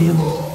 vê-lo.